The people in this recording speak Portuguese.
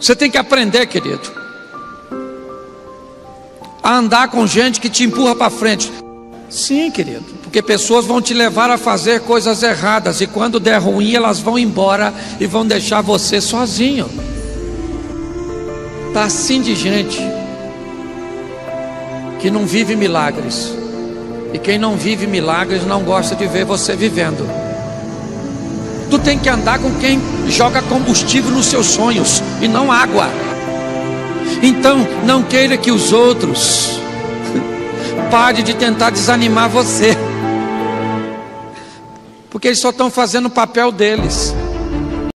Você tem que aprender, querido, a andar com gente que te empurra para frente. Sim, querido, porque pessoas vão te levar a fazer coisas erradas e quando der ruim, elas vão embora e vão deixar você sozinho. Tá assim de gente que não vive milagres. E quem não vive milagres não gosta de ver você vivendo. Tu tem que andar com quem joga combustível nos seus sonhos e não água. Então, não queira que os outros pare de tentar desanimar você. Porque eles só estão fazendo o papel deles.